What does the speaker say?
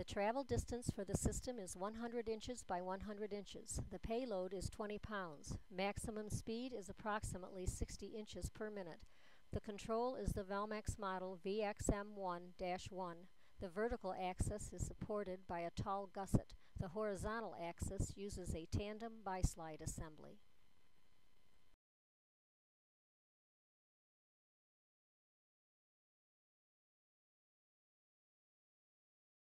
The travel distance for the system is 100 inches by 100 inches. The payload is 20 pounds. Maximum speed is approximately 60 inches per minute. The control is the Velmex model VXM1-1. The vertical axis is supported by a tall gusset. The horizontal axis uses a tandem bislide assembly.